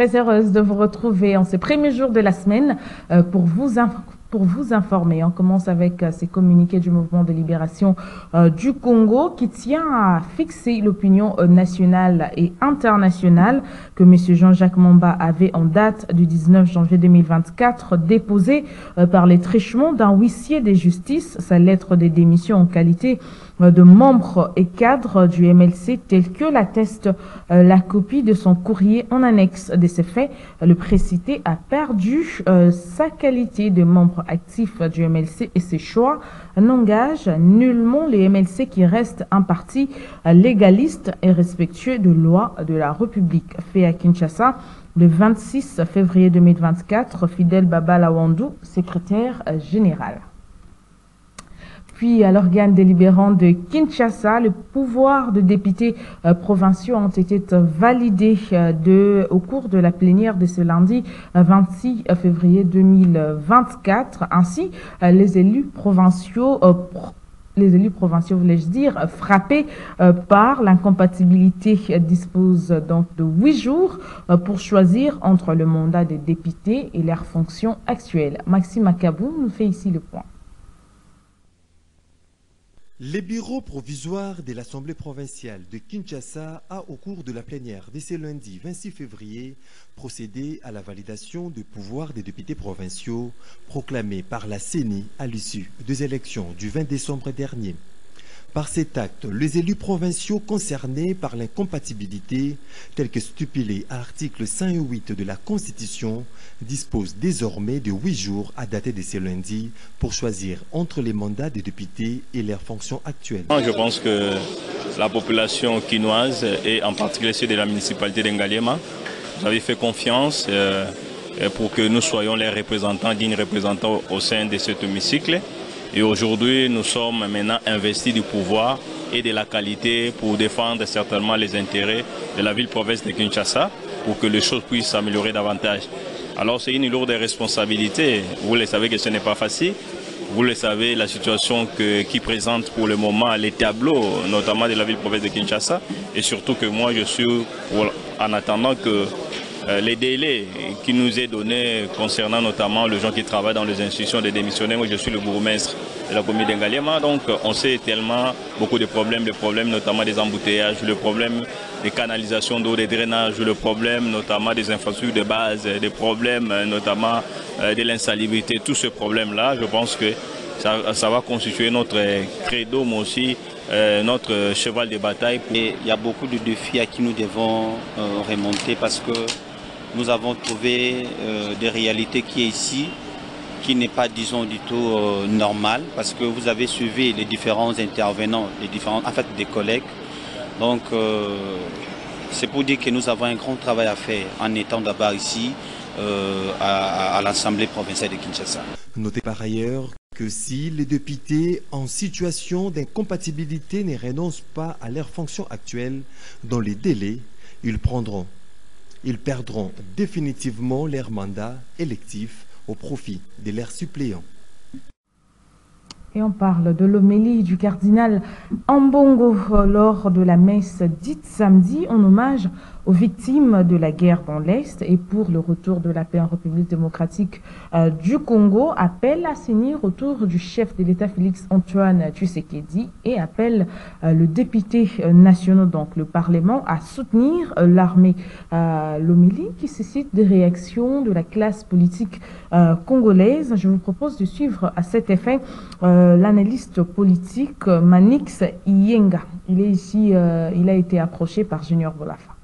très heureuse de vous retrouver en ces premiers jours de la semaine euh, pour vous pour vous informer. On commence avec euh, ces communiqués du mouvement de libération euh, du Congo qui tient à fixer l'opinion nationale et internationale que M. Jean-Jacques Mamba avait en date du 19 janvier 2024 déposé par les trichements d'un huissier des justices, sa lettre de démission en qualité de membres et cadres du MLC tel que l'atteste euh, la copie de son courrier en annexe de ces faits. Le précité a perdu euh, sa qualité de membre actif du MLC et ses choix n'engagent nullement les MLC qui restent un parti légaliste et respectueux de loi de la République. Fait à Kinshasa le 26 février 2024, Fidel Baba Lawandou, secrétaire général. Puis à l'organe délibérant de Kinshasa, le pouvoir de députés euh, provinciaux ont été validés euh, au cours de la plénière de ce lundi 26 euh, février 2024. Ainsi, les élus provinciaux les élus provinciaux, voulais-je dire, frappés par l'incompatibilité disposent donc de huit jours pour choisir entre le mandat des députés et leurs fonctions actuelles. Maxime Akabou nous fait ici le point. Les bureaux provisoires de l'Assemblée provinciale de Kinshasa a, au cours de la plénière de ce lundi 26 février, procédé à la validation du pouvoir des députés provinciaux proclamés par la CENI à l'issue des élections du 20 décembre dernier. Par cet acte, les élus provinciaux concernés par l'incompatibilité, tels que stipulé à l'article 108 de la Constitution, disposent désormais de huit jours à dater de ce lundi pour choisir entre les mandats des députés et leurs fonctions actuelles. Je pense que la population quinoise et en particulier ceux de la municipalité d'Engaliema, vous avez fait confiance euh, pour que nous soyons les représentants, dignes représentants au sein de cet hémicycle. Et aujourd'hui, nous sommes maintenant investis du pouvoir et de la qualité pour défendre certainement les intérêts de la ville-province de Kinshasa pour que les choses puissent s'améliorer davantage. Alors c'est une lourde responsabilité. Vous le savez que ce n'est pas facile. Vous le savez, la situation qui présente pour le moment les tableaux, notamment de la ville-province de Kinshasa. Et surtout que moi, je suis en attendant que les délais qui nous est donné concernant notamment les gens qui travaillent dans les institutions de démissionnaires. Moi, je suis le bourgmestre de la commune d'Engaliema, donc on sait tellement beaucoup de problèmes, des problèmes notamment des embouteillages, le problème des canalisations d'eau, des drainages, le problème notamment des infrastructures de base, des problèmes notamment euh, de l'insalubrité, tous ces problèmes-là, je pense que ça, va constituer notre credo, mais aussi euh, notre cheval de bataille. Il y a beaucoup de défis à qui nous devons remonter parce que nous avons trouvé euh, des réalités qui est ici, qui n'est pas, disons, du tout euh, normal, parce que vous avez suivi les différents intervenants, les différents, en fait, des collègues. Donc, euh, c'est pour dire que nous avons un grand travail à faire en étant d'abord ici à, à l'Assemblée provinciale de Kinshasa. Notez par ailleurs que si les députés en situation d'incompatibilité ne renoncent pas à leur fonction actuelle dans les délais, ils prendront ils perdront définitivement leur mandat électif au profit de leurs suppléants. Et on parle de l'homélie du cardinal Ambongo lors de la messe dite samedi en hommage aux victimes de la guerre dans l'Est et pour le retour de la paix en République démocratique euh, du Congo, appelle à s'unir autour du chef de l'État Félix Antoine Tshisekedi et appelle euh, le député euh, national, donc le Parlement, à soutenir l'armée. L'homélie qui suscite des réactions de la classe politique congolaise. Je vous propose de suivre à cet effet l'analyste politique Manix Iyenga. Il est ici, il a été approché par Junior Bolafa.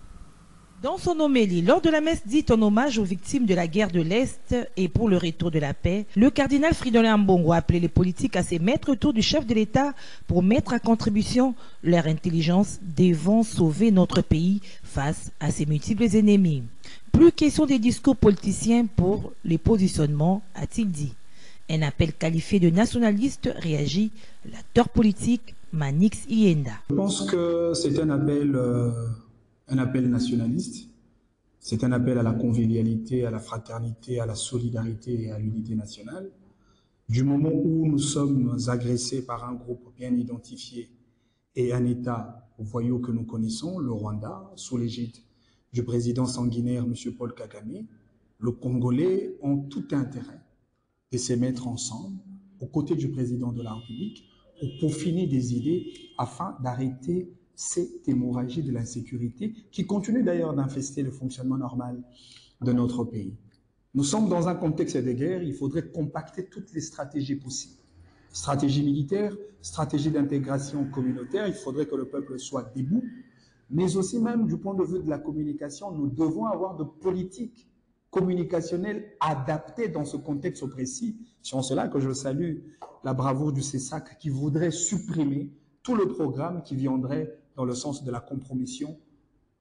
Dans son homélie, lors de la messe dite en hommage aux victimes de la guerre de l'Est et pour le retour de la paix, le cardinal Fridolin Mbongo a appelé les politiques à se mettre autour du chef de l'État pour mettre à contribution leur intelligence devant sauver notre pays face à ses multiples ennemis. Plus question des discours politiciens pour les positionnements, a-t-il dit. Un appel qualifié de nationaliste réagit l'acteur politique Manix Ienda. Je pense que c'est un appel... Euh, un appel nationaliste, c'est un appel à la convivialité, à la fraternité, à la solidarité et à l'unité nationale. Du moment où nous sommes agressés par un groupe bien identifié et un État voyou que nous connaissons, le Rwanda, sous l'égide du président sanguinaire, M. Paul Kagame, le Congolais ont tout intérêt de se mettre ensemble aux côtés du président de la République pour peaufiner des idées afin d'arrêter cette hémorragie de l'insécurité qui continue d'ailleurs d'infester le fonctionnement normal de notre pays. Nous sommes dans un contexte de guerre, il faudrait compacter toutes les stratégies possibles. Stratégie militaire, stratégie d'intégration communautaire, il faudrait que le peuple soit debout, mais aussi même du point de vue de la communication, nous devons avoir de politiques communicationnelles adaptées dans ce contexte précis. C'est en cela que je salue la bravoure du CESAC qui voudrait supprimer tout le programme qui viendrait dans le sens de la compromission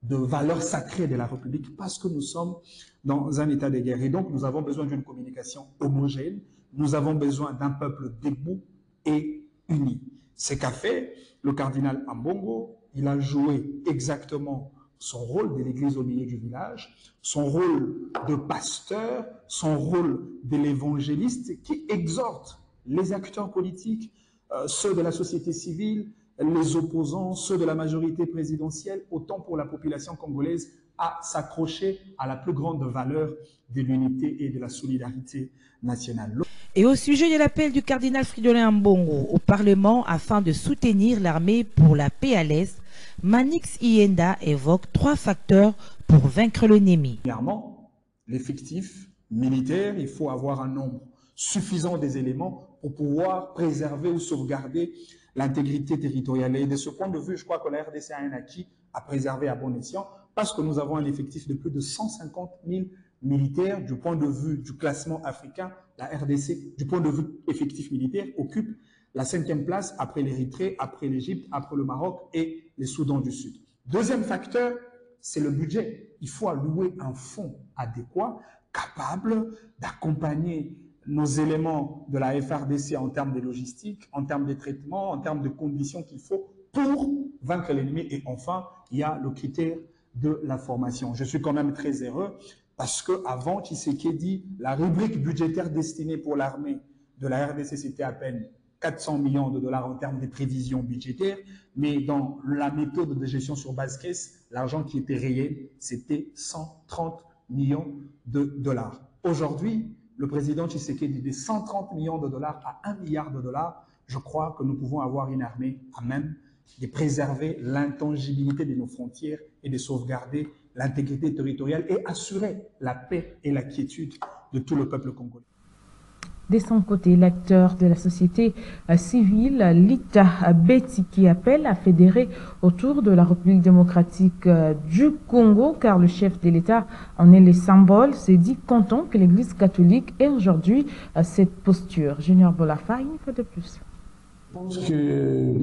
de valeurs sacrées de la République parce que nous sommes dans un état de guerre. Et donc, nous avons besoin d'une communication homogène. Nous avons besoin d'un peuple debout et uni. C'est qu'a fait le cardinal Ambongo. Il a joué exactement son rôle de l'église au milieu du village, son rôle de pasteur, son rôle de l'évangéliste qui exhorte les acteurs politiques, euh, ceux de la société civile, les opposants, ceux de la majorité présidentielle, autant pour la population congolaise, à s'accrocher à la plus grande valeur de l'unité et de la solidarité nationale. Et au sujet de l'appel du cardinal Fridolin Mbongo au Parlement afin de soutenir l'armée pour la paix à l'Est, Manix Ienda évoque trois facteurs pour vaincre l'ennemi. Premièrement, l'effectif militaire, il faut avoir un nombre suffisant des éléments pour pouvoir préserver ou sauvegarder l'intégrité territoriale. Et de ce point de vue, je crois que la RDC a un acquis à préserver à bon escient parce que nous avons un effectif de plus de 150 000 militaires du point de vue du classement africain. La RDC, du point de vue effectif militaire, occupe la cinquième place après l'Érythrée, après l'Égypte, après le Maroc et les Soudans du Sud. Deuxième facteur, c'est le budget. Il faut allouer un fonds adéquat, capable d'accompagner nos éléments de la FRDC en termes de logistique, en termes de traitement, en termes de conditions qu'il faut pour vaincre l'ennemi. Et enfin, il y a le critère de la formation. Je suis quand même très heureux parce que avant dit la rubrique budgétaire destinée pour l'armée de la RDC, c'était à peine 400 millions de dollars en termes de prévisions budgétaires, mais dans la méthode de gestion sur base caisse, l'argent qui était réel, c'était 130 millions de dollars. Aujourd'hui, le président Tshisekedi de 130 millions de dollars à 1 milliard de dollars, je crois que nous pouvons avoir une armée à même de préserver l'intangibilité de nos frontières et de sauvegarder l'intégrité territoriale et assurer la paix et la quiétude de tout le peuple congolais. De son côté, l'acteur de la société euh, civile, Lita Betty, qui appelle à fédérer autour de la République démocratique euh, du Congo, car le chef de l'État en est le symbole, s'est dit content que l'Église catholique ait aujourd'hui euh, cette posture. Junior Bolafa, une fois de plus. Je pense que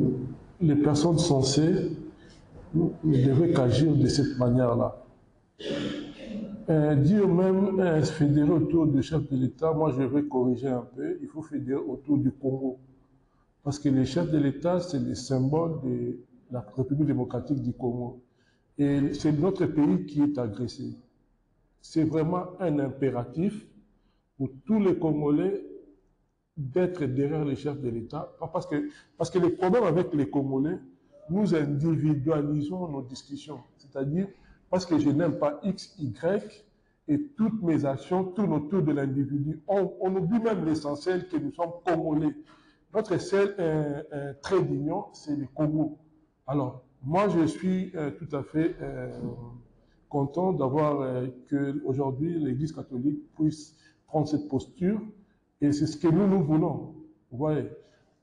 les personnes censées ne devraient qu'agir de cette manière-là. Euh, dire même euh, fédérer autour du chef de l'État, moi je vais corriger un peu, il faut fédérer autour du Congo. Parce que le chef de l'État, c'est le symbole de la République démocratique du Congo. Et c'est notre pays qui est agressé. C'est vraiment un impératif pour tous les Congolais d'être derrière le chef de l'État. Parce que, parce que le problème avec les Congolais, nous individualisons nos discussions. C'est-à-dire, parce que je n'aime pas X, Y, et toutes mes actions tournent autour de l'individu. On, oublie même l'essentiel que nous sommes Congolais. Notre seul trait d'union, c'est le Congo. Alors, moi, je suis euh, tout à fait euh, content d'avoir euh, que aujourd'hui l'Église catholique puisse prendre cette posture, et c'est ce que nous, nous voulons. Vous voyez,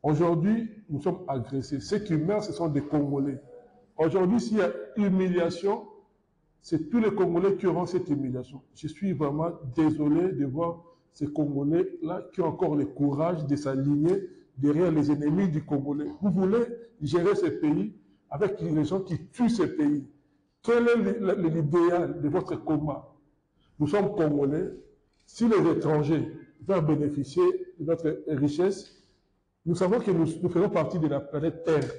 aujourd'hui, nous sommes agressés. Ceux qui meurent, ce sont des Congolais. Aujourd'hui, s'il y a humiliation, c'est tous les Congolais qui auront cette humiliation. Je suis vraiment désolé de voir ces Congolais-là qui ont encore le courage de s'aligner derrière les ennemis du Congolais. Vous voulez gérer ce pays avec les gens qui tuent ce pays. Quel est l'idéal de votre combat? Nous sommes Congolais. Si les étrangers veulent bénéficier de notre richesse, nous savons que nous, nous faisons partie de la planète Terre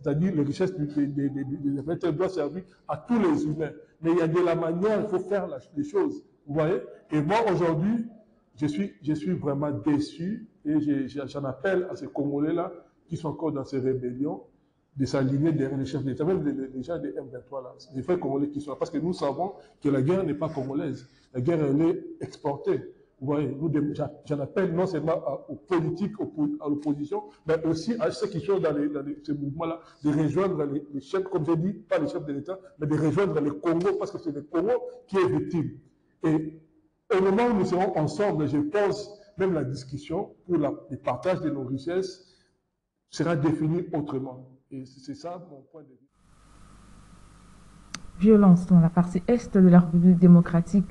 c'est-à-dire les richesses des planètes doivent servir à tous les humains. Mais il y a de la manière, il faut faire les choses. Vous voyez? Et moi, aujourd'hui, je suis, je suis vraiment déçu et j'en appelle à ces Congolais-là qui sont encore dans ces rébellions de s'aligner derrière les chefs d'État, même déjà des M23 là, les frères congolais qui sont là, parce que nous savons que la guerre n'est pas congolaise, la guerre elle est exportée. Vous voyez, j'en appelle non seulement aux politiques, à l'opposition, mais aussi à ceux qui sont dans, les, dans ces mouvements-là, de rejoindre les, les, chefs, comme j'ai dit, pas les chefs de l'État, mais de rejoindre les Congo, parce que c'est le Congo qui est victime. Et au moment où nous serons ensemble, je pense, même la discussion pour le partage de nos richesses sera définie autrement. Et c'est ça mon point de vue. Violence dans la partie est de la République démocratique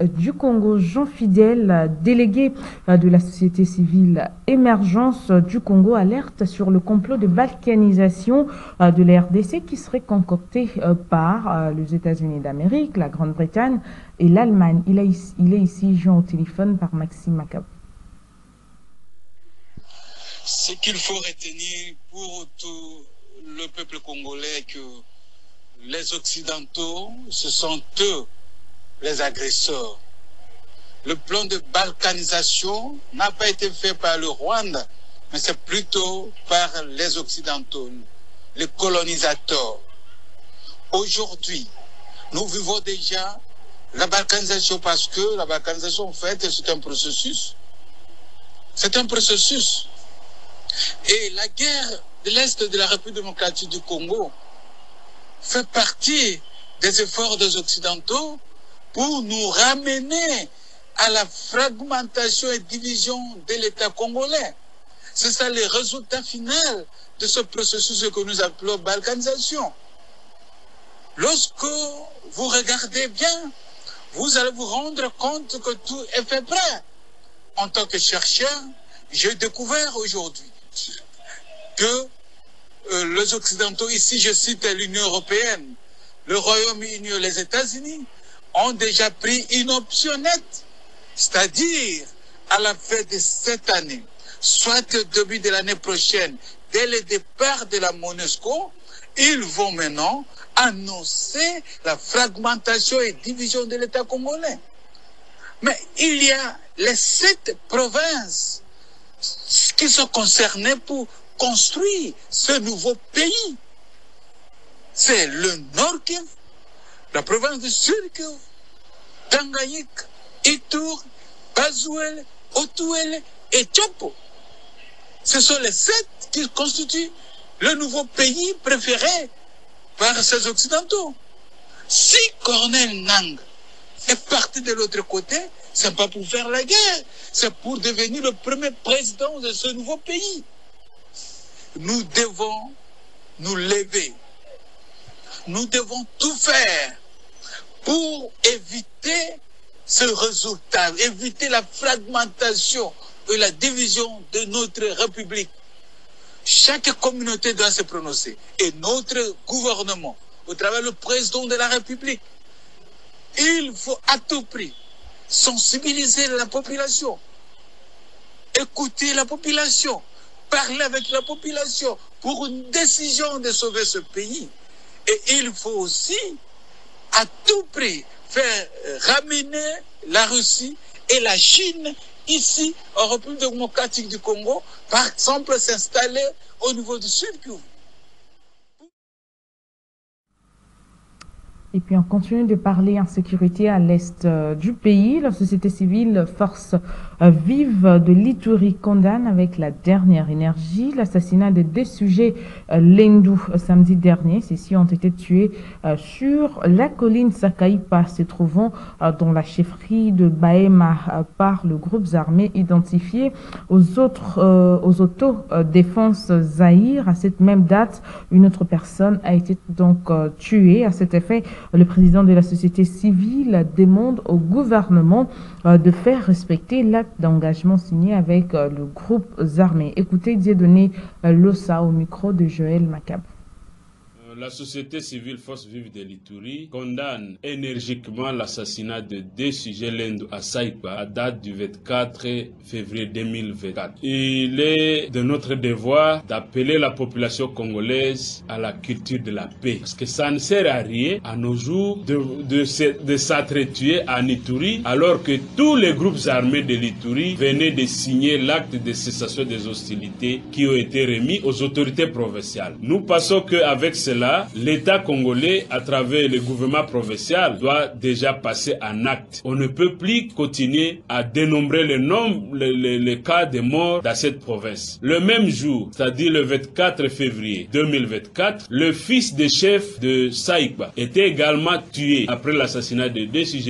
du Congo, Jean Fidèle, délégué de la société civile Émergence du Congo, alerte sur le complot de balkanisation de la RDC qui serait concocté par les États-Unis d'Amérique, la Grande-Bretagne et l'Allemagne. Il, il, est ici joint au téléphone par Maxime Macab. Ce qu'il faut retenir pour tout le peuple congolais que les Occidentaux, ce sont eux les agresseurs. Le plan de balkanisation n'a pas été fait par le Rwanda, mais c'est plutôt par les Occidentaux, les colonisateurs. Aujourd'hui, nous vivons déjà la balkanisation parce que la balkanisation, en fait, c'est un processus. C'est un processus. Et la guerre de l'Est de la République démocratique du Congo fait partie des efforts des Occidentaux pour nous ramener à la fragmentation et division de l'État congolais. C'est ça le résultat final de ce processus que nous appelons balkanisation. Lorsque vous regardez bien, vous allez vous rendre compte que tout est fait prêt. En tant que chercheur, j'ai découvert aujourd'hui que euh, les Occidentaux, ici je cite l'Union européenne, le Royaume-Uni, les États-Unis, ont déjà pris une option nette, c'est-à-dire à la fin de cette année, soit au début de l'année prochaine, dès le départ de la MONUSCO, ils vont maintenant annoncer la fragmentation et division de l'État congolais. Mais il y a les sept provinces qui sont concernées pour construire ce nouveau pays. C'est le Nord Kivu, la province Sud Kivu, Tanganyik, Itour, Bazouel, Otuel et Tchopo. Ce sont les sept qui constituent le nouveau pays préféré par ces Occidentaux. Si Cornel Nang est parti de l'autre côté, c'est pas pour faire la guerre, c'est pour devenir le premier président de ce nouveau pays. Nous devons nous lever. Nous devons tout faire pour éviter ce résultat, éviter la fragmentation et la division de notre République. Chaque communauté doit se prononcer. Et notre gouvernement, au travers du président de la République, il faut à tout prix sensibiliser la population, écouter la population, parler avec la population pour une décision de sauver ce pays. Et il faut aussi à tout prix faire ramener la Russie et la Chine ici en République démocratique du Congo, par exemple s'installer au niveau du Sud Kivu. Et puis on continue de parler insécurité à l'est euh, du pays. La société civile Force euh, Vive de l'Ituri condamne avec la dernière énergie l'assassinat de deux sujets euh, lendou samedi dernier. Ceux-ci ont été tués sur la colline Sakaïpa se trouvant dans la chefferie de Baema par le groupe armé identifié aux autres aux autodéfenses Zahir. À cette même date, une autre personne a été donc tuée. À cet effet, le président de la société civile demande au gouvernement euh, de faire respecter d'engagement signé avec euh, le groupe armé. Écoutez Dieudonné euh, Lossa au micro de Joël Macabre. La société civile Force Vive de l'Ituri condamne énergiquement l'assassinat de deux sujets à Saïpa à date du 24 février 2024. Il est de notre devoir d'appeler la population congolaise à la culture de la paix. Parce que ça ne sert à rien à nos jours de, de, à Ituri alors que tous les groupes armés de l'Ituri venaient de signer l'acte de cessation des hostilités qui ont été remis aux autorités provinciales. Nous pensons qu'avec cela, l'État congolais, à travers le gouvernement provincial, doit déjà passer en acte. On ne peut plus continuer à dénombrer le nombre, les, les cas de morts dans cette province. Le même jour, c'est-à-dire le 24 février 2024, le fils des chefs de Saïkba était également tué après l'assassinat de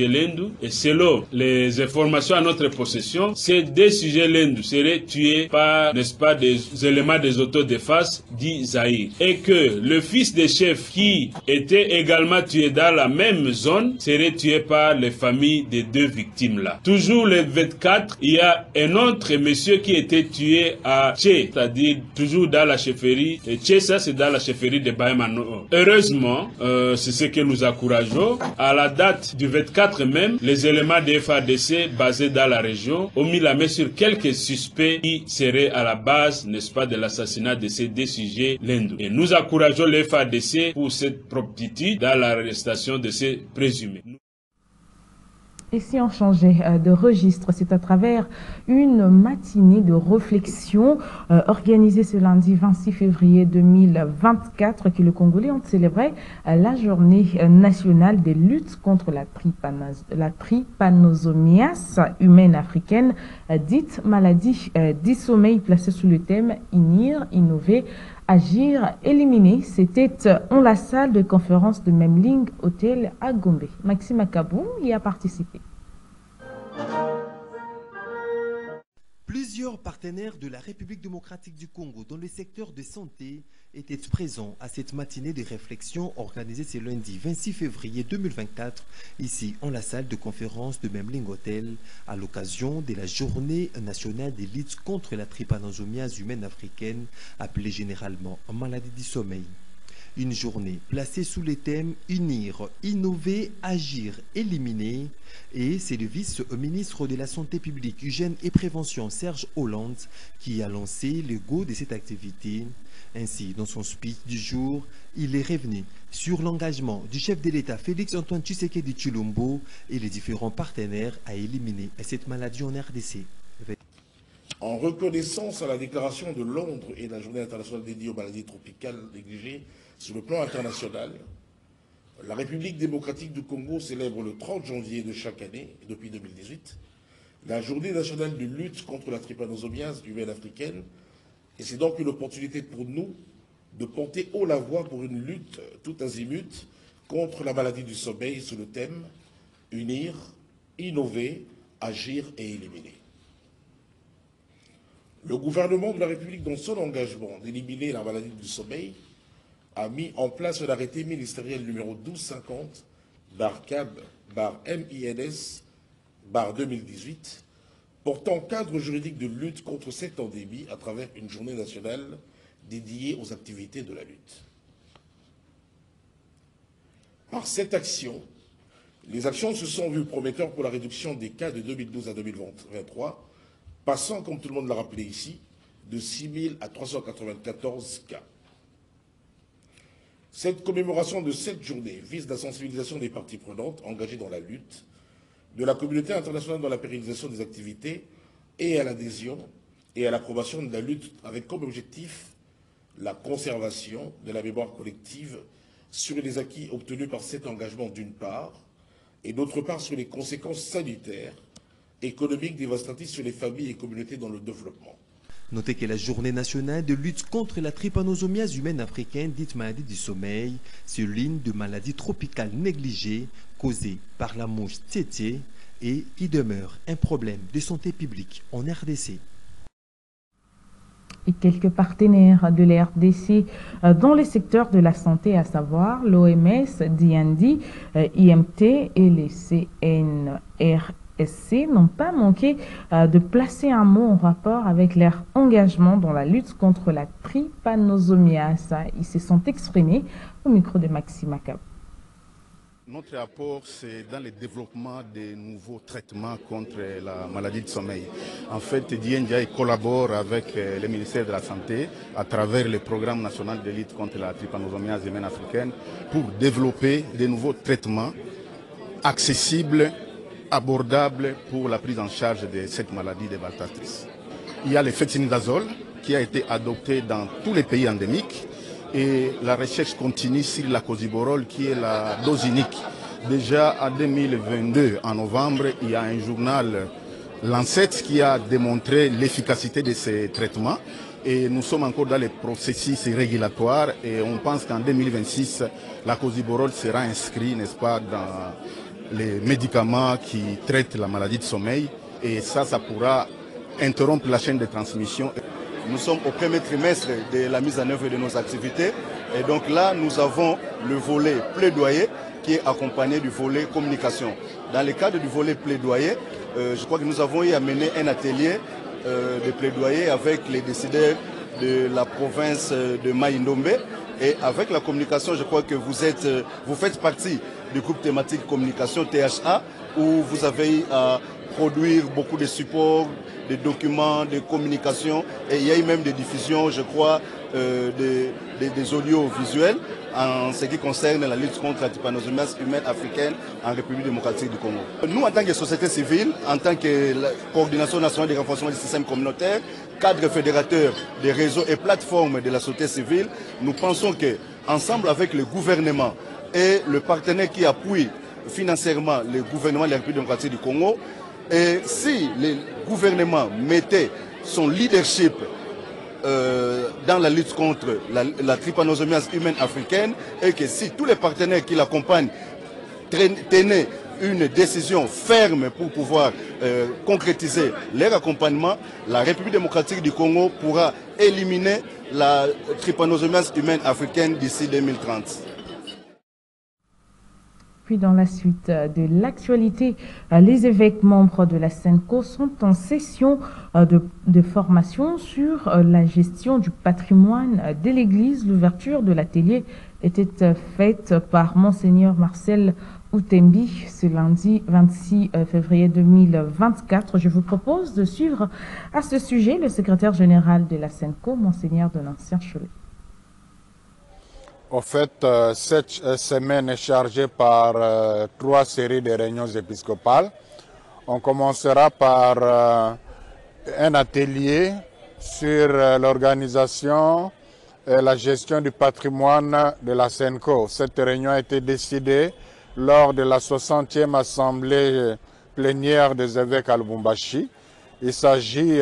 Lendu et selon les informations à notre possession, ces Lendu seraient tués par, n'est-ce pas, des éléments des autodéfense dit Zahir. Et que le fils des chefs qui était également tué dans la même zone serait tué par les familles des deux victimes là. Toujours le 24, il y a un autre monsieur qui était tué à Tché, c'est-à-dire toujours dans la chefferie. Et Tché, ça c'est dans la chefferie de Baïmano. Heureusement, euh, c'est ce que nous encourageons. À la date du 24 même, les éléments des FADC basés dans la région ont mis la main sur quelques suspects qui seraient à la base, n'est-ce pas, de l'assassinat de ces deux sujets lindous. Et nous encourageons les FADC pour cette promptitude dans l'arrestation de ces présumés. Et si on changeait euh, de registre, c'est à travers une matinée de réflexion euh, organisée ce lundi 26 février 2024 que le Congolais ont célébré euh, la journée nationale des luttes contre la, trypanosomiase humaine africaine, dite maladie du sommeil placée sous le thème Inir, innover, agir, éliminer. C'était en la salle de conférence de Memling Hotel à Gombe. Maxime Akabou y a participé. Plusieurs partenaires de la République démocratique du Congo dans le secteur de santé étaient présents à cette matinée de réflexion organisée ce lundi 26 février 2024 ici en la salle de conférence de Memling Hotel à l'occasion de la journée nationale des luttes contre la trypanosomiase humaine africaine appelée généralement maladie du sommeil une journée placée sous les thèmes Unir, Innover, Agir, Éliminer. Et c'est le vice-ministre de la Santé publique, Hygiène et Prévention, Serge Hollande, qui a lancé le go de cette activité. Ainsi, dans son speech du jour, il est revenu sur l'engagement du chef de l'État Félix-Antoine Tshisekedi Chulombo et les différents partenaires à éliminer cette maladie en RDC. En reconnaissance à la déclaration de Londres et la journée internationale dédiée aux maladies tropicales négligées, sur le plan international, la République démocratique du Congo célèbre le 30 janvier de chaque année, depuis 2018, la journée nationale de lutte contre la trypanosomiase humaine africaine. Et c'est donc une opportunité pour nous de porter haut la voix pour une lutte tout azimut contre la maladie du sommeil sous le thème Unir, innover, agir et éliminer. Le gouvernement de la République, dans son engagement d'éliminer la maladie du sommeil, a mis en place un arrêté ministériel numéro 1250, bar CAB, bar MINS, bar 2018, portant cadre juridique de lutte contre cette endémie à travers une journée nationale dédiée aux activités de la lutte. Par cette action, les actions se sont vues prometteurs pour la réduction des cas de 2012 à 2023, passant, comme tout le monde l'a rappelé ici, de 6 000 à 394 cas. Cette commémoration de cette journée vise la sensibilisation des parties prenantes engagées dans la lutte, de la communauté internationale dans la pérennisation des activités et à l'adhésion et à l'approbation de la lutte avec comme objectif la conservation de la mémoire collective sur les acquis obtenus par cet engagement d'une part, et d'autre part sur les conséquences sanitaires, économiques dévastatrices sur les familles et communautés dans le développement. Notez que la journée nationale de lutte contre la trypanosomiase humaine africaine, dite maladie du sommeil, l'une de maladies tropicales négligées causées par la mouche tété et qui demeure un problème de santé publique en RDC et quelques partenaires de la RDC euh, dans le secteur de la santé, à savoir l'OMS, DND, IMT et les CNR N'ont pas manqué euh, de placer un mot en rapport avec leur engagement dans la lutte contre la trypanosomiase. Ils se sont exprimés au micro de Maxime Acab. Notre apport, c'est dans le développement de nouveaux traitements contre la maladie de sommeil. En fait, DNJ collabore avec euh, le ministère de la Santé à travers le programme national de lutte contre la trypanosomiase humaine africaine pour développer de nouveaux traitements accessibles, abordables pour la prise en charge de cette maladie dévastatrice. Il y a le fétinidazole qui a été adopté dans tous les pays endémiques et la recherche continue sur la cosiborole qui est la dose unique. Déjà en 2022, en novembre, il y a un journal Lancet qui a démontré l'efficacité de ces traitements et nous sommes encore dans les processus régulatoires et on pense qu'en 2026, la cosiborole sera inscrite, n'est-ce pas, dans les médicaments qui traitent la maladie de sommeil et ça, ça pourra interrompre la chaîne de transmission. Nous sommes au premier trimestre de la mise en œuvre de nos activités. Et donc là, nous avons le volet plaidoyer qui est accompagné du volet communication. Dans le cadre du volet plaidoyer, euh, je crois que nous avons à mener un atelier euh, de plaidoyer avec les décideurs de la province de Maïndombe. Et avec la communication, je crois que vous, êtes, euh, vous faites partie du groupe thématique communication THA où vous avez à produire beaucoup de supports, de documents, de communication. Et il y a eu même des diffusions, je crois, euh, des, des, des audiovisuels en ce qui concerne la lutte contre la trypanosomiase humaine africaine en République démocratique du Congo. Nous, en tant que société civile, en tant que coordination nationale des renforcements du système communautaire, cadre fédérateur des réseaux et plateformes de la société civile, nous pensons que, ensemble avec le gouvernement et le partenaire qui appuie financièrement le gouvernement de la République démocratique du Congo, et si le gouvernement mettait son leadership euh, dans la lutte contre la, la humaine africaine et que si tous les partenaires qui l'accompagnent tenaient une décision ferme pour pouvoir euh, concrétiser leur accompagnement, la République démocratique du Congo pourra éliminer la trypanosomiase humaine africaine d'ici 2030. Puis dans la suite de l'actualité, les évêques membres de la SENCO sont en session de, de formation sur la gestion du patrimoine de l'Église. L'ouverture de l'atelier était faite par Monseigneur Marcel Outembi ce lundi 26 février 2024. Je vous propose de suivre à ce sujet le secrétaire général de la SENCO, Monseigneur de l'Ancien Cholet. En fait, euh, cette euh, semaine est chargée par euh, trois séries de réunions épiscopales. On commencera par un atelier sur l'organisation et la gestion du patrimoine de la SENCO. Cette réunion a été décidée lors de la 60e assemblée plénière des évêques à Lubumbashi. Il s'agit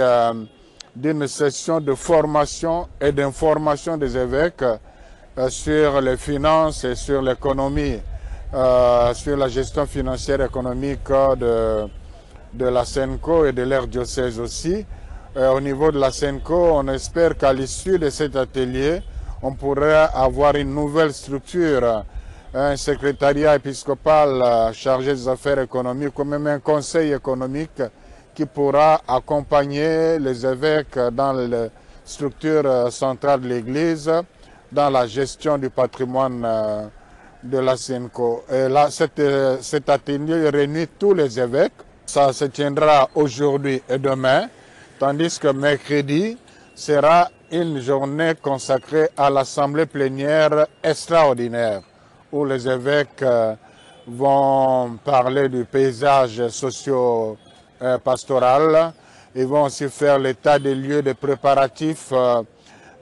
d'une session de formation et d'information des évêques sur les finances et sur l'économie, euh, sur la gestion financière et économique de, de la SENCO et de l'air diocèse aussi. Euh, au niveau de la SENCO, on espère qu'à l'issue de cet atelier, on pourrait avoir une nouvelle structure, un secrétariat épiscopal chargé des affaires économiques ou même un conseil économique qui pourra accompagner les évêques dans les structures centrales de l'Église dans la gestion du patrimoine euh, de la SENCO. Et là, cet, euh, atelier réunit tous les évêques. Ça se tiendra aujourd'hui et demain, tandis que mercredi sera une journée consacrée à l'assemblée plénière extraordinaire, où les évêques euh, vont parler du paysage socio-pastoral. Ils vont aussi faire l'état des lieux des préparatifs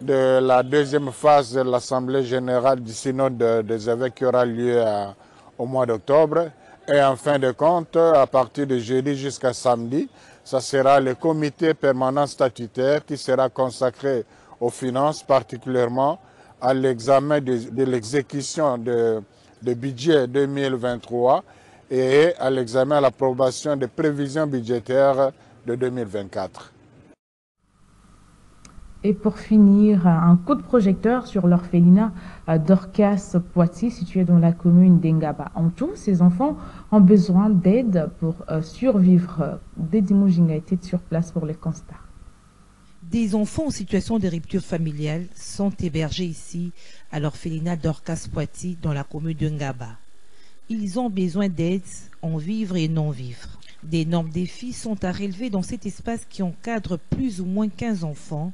de la deuxième phase de l'Assemblée générale du synode des évêques qui aura lieu à, au mois d'octobre. Et en fin de compte, à partir de jeudi jusqu'à samedi, ça sera le comité permanent statutaire qui sera consacré aux finances, particulièrement à l'examen de, de l'exécution de, de budget 2023 et à l'examen à l'approbation des prévisions budgétaires de 2024. Et pour finir, un coup de projecteur sur l'orphelinat d'Orcas Poitiers, situé dans la commune d'Engaba. En tout, ces enfants ont besoin d'aide pour survivre. Dédi Moujinga était sur place pour les constats. Des enfants en situation de rupture familiale sont hébergés ici à l'orphelinat d'Orcas Poitiers dans la commune de Ngaba. Ils ont besoin d'aide en vivre et non vivre. D'énormes défis sont à relever dans cet espace qui encadre plus ou moins 15 enfants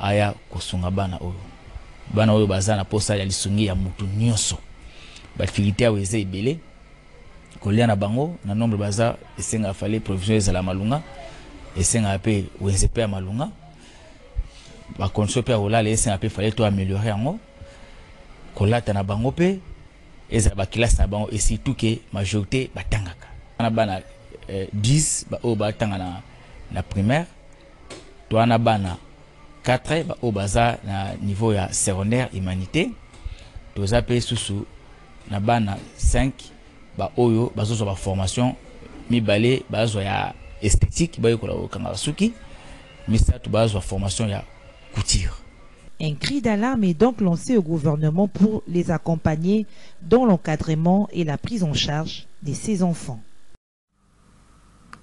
aya kosunga bana oyo. Bana oyo baza na posa ya lisungi ya motu nyonso. Badifikulté awo eza ebele. Kolia na bango na nombre baza esengaka fale provision ezala malunga esengaka mpe wenze mpe ya malunga. Bacondition mpe ya kolala esengaka mpe fale to améliore yango. Kolata na bango mpe ezala bakilasi na bango esurtout ke majorité batangaka. Wana bana eh, 10 baoyo batanga na, na primaire. To wana bana 4 baoyo baza na niveau ya secondaire humanité. Toza mpe susu na bana 5 baoyo bazozwa baformation mibale bazwa ya esthétique bayekola kokanga basuki misato bazwa formation ya couture. Un cri d'alarme est donc lancé au gouvernement pour les accompagner dans l'encadrement et la prise en charge de ces enfants.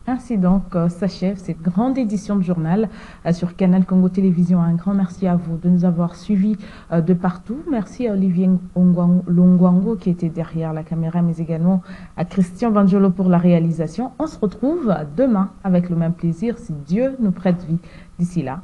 Ainsi donc euh, s'achève cette grande édition de journal euh, sur Canal Congo Télévision. Un grand merci à vous de nous avoir suivis euh, de partout. Merci à Olivier Longwango qui était derrière la caméra, mais également à Christian Vanjolo pour la réalisation. On se retrouve demain avec le même plaisir si Dieu nous prête vie. D'ici là.